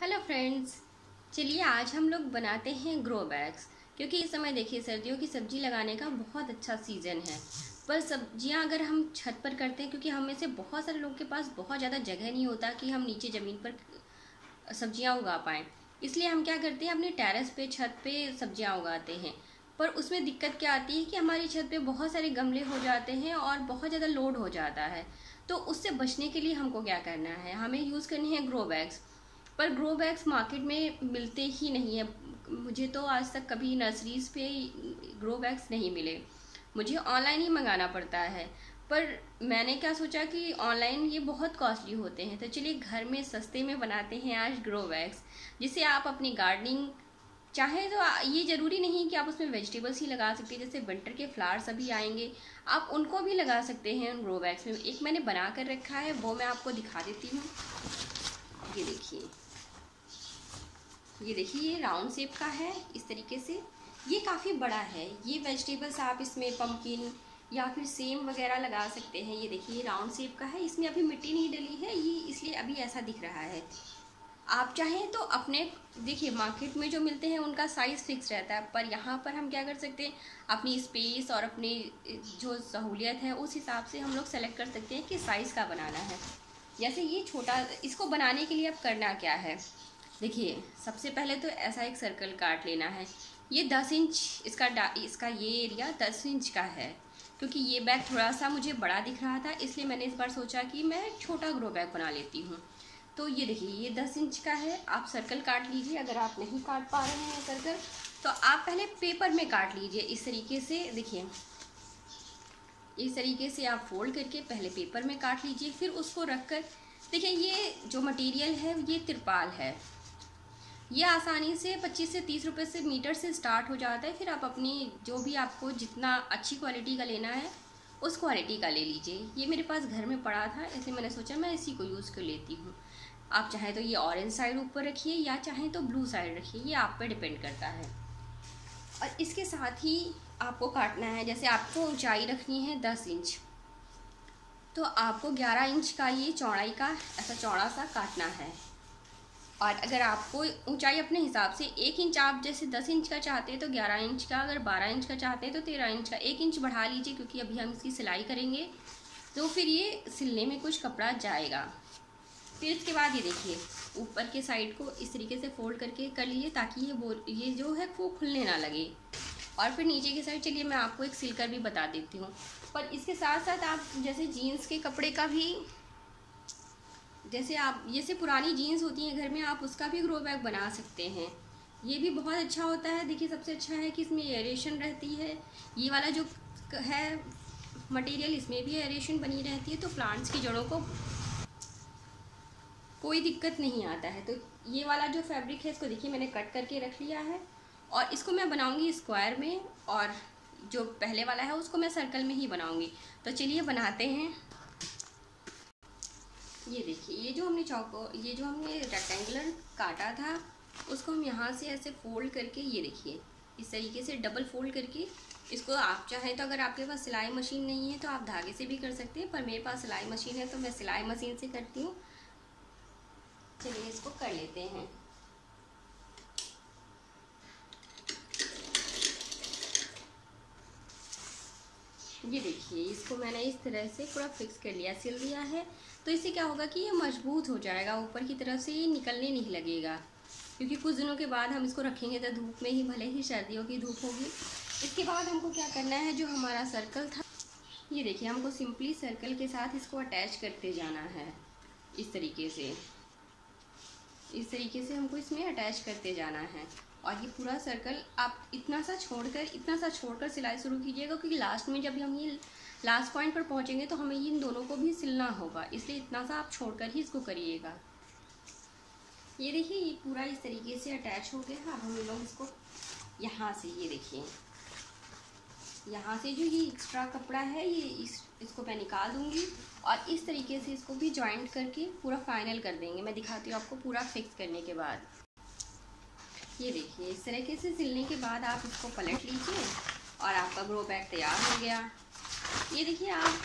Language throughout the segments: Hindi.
हेलो फ्रेंड्स, चलिए आज हम लोग बनाते हैं ग्रो बैग्स, क्योंकि इस समय देखिए सर्दियों की सब्ज़ी लगाने का बहुत अच्छा सीज़न है। पर सब्ज़ियाँ अगर हम छत पर करते हैं, क्योंकि हम से बहुत सारे लोगों के पास बहुत ज़्यादा जगह नहीं होता कि हम नीचे ज़मीन पर सब्ज़ियाँ उगा पाएँ। इसलिए हम क्या करते हैं, अपने टेरेस पे, छत पे सब्ज़ियाँ उगाते हैं। पर उसमें दिक्कत क्या आती है कि हमारी छत पे बहुत सारे गमले हो जाते हैं और बहुत ज़्यादा लोड हो जाता है। तो उससे बचने के लिए हमको क्या करना है? हमें यूज़ करनी है ग्रो बैग्स पर ग्रो बैग्स मार्केट में मिलते ही नहीं है। मुझे तो आज तक कभी नर्सरीज पे ग्रो बैग्स नहीं मिले। मुझे ऑनलाइन ही मंगाना पड़ता है। पर मैंने क्या सोचा कि ऑनलाइन ये बहुत कॉस्टली होते हैं। तो चलिए घर में सस्ते में बनाते हैं आज ग्रो बैग्स जिससे आप अपनी गार्डनिंग चाहे तो ये ज़रूरी नहीं कि आप उसमें वेजिटेबल्स ही लगा सकते हैं। जैसे विंटर के फ्लावर्स अभी आएँगे, आप उनको भी लगा सकते हैं उन ग्रो बैग्स में। एक मैंने बना कर रखा है, वो मैं आपको दिखा देती हूँ। ये देखिए। ये देखिए, ये राउंड शेप का है, इस तरीके से। ये काफ़ी बड़ा है। ये वेजिटेबल्स आप इसमें पम्पकिन या फिर सेम वगैरह लगा सकते हैं। ये देखिए राउंड शेप का है। इसमें अभी मिट्टी नहीं डली है, ये इसलिए अभी ऐसा दिख रहा है। आप चाहें तो अपने, देखिए मार्केट में जो मिलते हैं, उनका साइज़ फिक्स रहता है। पर यहाँ पर हम क्या कर सकते हैं? अपनी स्पेस और अपनी जो सहूलियत है, उस हिसाब से हम लोग सेलेक्ट कर सकते हैं कि साइज़ का बनाना है। जैसे ये छोटा, इसको बनाने के लिए अब करना क्या है? देखिए, सबसे पहले तो ऐसा एक सर्कल काट लेना है। ये दस इंच इसका इसका ये एरिया दस इंच का है। क्योंकि ये बैग थोड़ा सा मुझे बड़ा दिख रहा था, इसलिए मैंने इस बार सोचा कि मैं छोटा ग्रो बैग बना लेती हूँ। तो ये देखिए, ये दस इंच का है। आप सर्कल काट लीजिए, अगर आप नहीं काट पा रहे हैं सर्कल तो आप पहले पेपर में काट लीजिए। इस तरीके से देखिए, इस तरीके से आप फोल्ड करके पहले पेपर में काट लीजिए, फिर उसको रख कर देखिए ये जो मटेरियल है, ये तिरपाल है। ये आसानी से 25 से 30 रुपए से मीटर से स्टार्ट हो जाता है। फिर आप अपनी जो भी आपको जितना अच्छी क्वालिटी का लेना है, उस क्वालिटी का ले लीजिए। ये मेरे पास घर में पड़ा था, इसलिए मैंने सोचा मैं इसी को यूज़ कर लेती हूँ। आप चाहें तो ये ऑरेंज साइड ऊपर रखिए या चाहें तो ब्लू साइड रखिए, ये आप पे डिपेंड करता है। और इसके साथ ही आपको काटना है, जैसे आपको ऊंचाई रखनी है दस इंच। तो आपको ग्यारह इंच का ये चौड़ाई का, ऐसा चौड़ा सा काटना है। और अगर आपको ऊंचाई अपने हिसाब से एक इंच आप जैसे दस इंच का चाहते हैं तो ग्यारह इंच का, अगर बारह इंच का चाहते हैं तो तेरह इंच का। एक इंच बढ़ा लीजिए क्योंकि अभी हम इसकी सिलाई करेंगे तो फिर ये सिलने में कुछ कपड़ा जाएगा। फिर इसके बाद ये देखिए, ऊपर के साइड को इस तरीके से फोल्ड करके कर लीजिए ताकि ये बोल ये जो है वो खुलने ना लगे। और फिर नीचे के साइड, चलिए मैं आपको एक सिलकर भी बता देती हूँ। पर इसके साथ साथ आप जैसे जीन्स के कपड़े का भी जैसे आप, जैसे पुरानी जीन्स होती हैं घर में, आप उसका भी ग्रो बैग बना सकते हैं। ये भी बहुत अच्छा होता है। देखिए, सबसे अच्छा है कि इसमें एरेशन रहती है। ये वाला जो है मटेरियल इसमें भी एरेशन बनी रहती है। तो प्लांट्स की जड़ों को कोई दिक्कत नहीं आता है। तो ये वाला जो फैब्रिक है, इसको देखिए, मैंने कट करके रख लिया है। और इसको मैं बनाऊँगी स्क्वायर में, और जो पहले वाला है, उसको मैं सर्कल में ही बनाऊँगी। तो चलिए, बनाते हैं। ये देखिए, ये जो हमने चौको, ये जो हमने रेक्टेंगुलर काटा था, उसको हम यहाँ से ऐसे फोल्ड करके, ये देखिए, इस तरीके से डबल फोल्ड करके, इसको आप चाहें तो अगर आपके पास सिलाई मशीन नहीं है तो आप धागे से भी कर सकते हैं, पर मेरे पास सिलाई मशीन है तो मैं सिलाई मशीन से करती हूँ। चलिए इसको कर लेते हैं। ये देखिए, इसको मैंने इस तरह से पूरा फिक्स कर लिया, सिल दिया है। तो इससे क्या होगा कि ये मज़बूत हो जाएगा, ऊपर की तरफ़ से ये निकलने नहीं लगेगा। क्योंकि कुछ दिनों के बाद हम इसको रखेंगे तो धूप में ही, भले ही सर्दियों की धूप होगी। इसके बाद हमको क्या करना है, जो हमारा सर्कल था, ये देखिए, हमको सिंपली सर्कल के साथ इसको अटैच करते जाना है, इस तरीके से। इस तरीके से हमको इसमें अटैच करते जाना है। और ये पूरा सर्कल आप इतना सा छोड़कर, इतना सा छोड़कर सिलाई शुरू कीजिएगा, क्योंकि लास्ट में जब हम ये लास्ट पॉइंट पर पहुँचेंगे तो हमें इन दोनों को भी सिलना होगा। इसलिए इतना सा आप छोड़कर ही इसको करिएगा। ये देखिए, ये पूरा इस तरीके से अटैच हो गया। अब हम लोग इसको यहाँ से, ये देखिए। यहाँ से जो ये एक्स्ट्रा कपड़ा है, ये इस, इसको मैं निकाल दूँगी और इस तरीके से इसको भी जॉइंट करके पूरा फाइनल कर देंगे। मैं दिखाती हूँ आपको पूरा फिक्स करने के बाद। ये देखिए, इस तरीके से सिलने के बाद आप इसको पलट लीजिए और आपका ग्रो बैग तैयार हो गया। ये देखिए, आप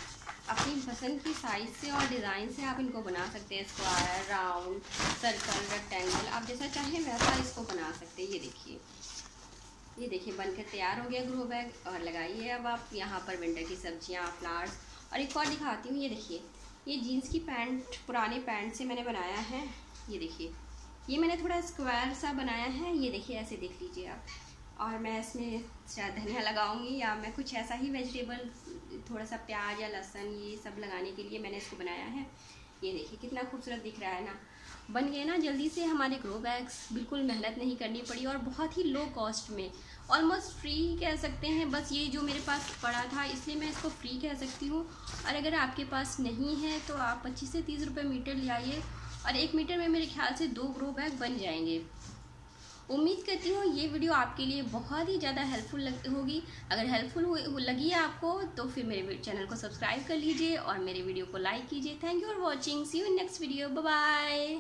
अपनी पसंद की साइज़ से और डिज़ाइन से आप इनको बना सकते हैं स्क्वायर राउंड सर्कल रेक्टेंगल आप जैसा चाहें वैसा इसको बना सकते हैं। ये देखिए ये देखिए, बनकर तैयार हो गया ग्रो बैग और लगाइए अब आप यहाँ पर विंटर की सब्ज़ियाँ फ्लावर्स और एक और दिखाती हूँ। ये देखिए, ये जीन्स की पैंट पुराने पैंट से मैंने बनाया है। ये देखिए ये मैंने थोड़ा स्क्वायर सा बनाया है, ये देखिए ऐसे देख लीजिए आप। और मैं इसमें शायद धनिया लगाऊँगी या मैं कुछ ऐसा ही वेजिटेबल थोड़ा सा प्याज या लहसन, ये सब लगाने के लिए मैंने इसको बनाया है। ये देखिए कितना खूबसूरत दिख रहा है ना। बन गए ना जल्दी से हमारे ग्रो बैग्स बिल्कुल मेहनत नहीं करनी पड़ी और बहुत ही लो कॉस्ट में। ऑलमोस्ट फ्री कह सकते हैं। बस ये जो मेरे पास पड़ा था, इसलिए मैं इसको फ्री कह सकती हूँ। और अगर आपके पास नहीं है तो आप पच्चीस से तीस रुपये मीटर ले आइए। और एक मीटर में मेरे ख्याल से दो ग्रो बैग बन जाएँगे। उम्मीद करती हूँ ये वीडियो आपके लिए बहुत ही ज़्यादा हेल्पफुल होगी। अगर हेल्पफुल लगी है आपको तो फिर मेरे चैनल को सब्सक्राइब कर लीजिए और मेरे वीडियो को लाइक कीजिए। Thank you for watching see you next video bye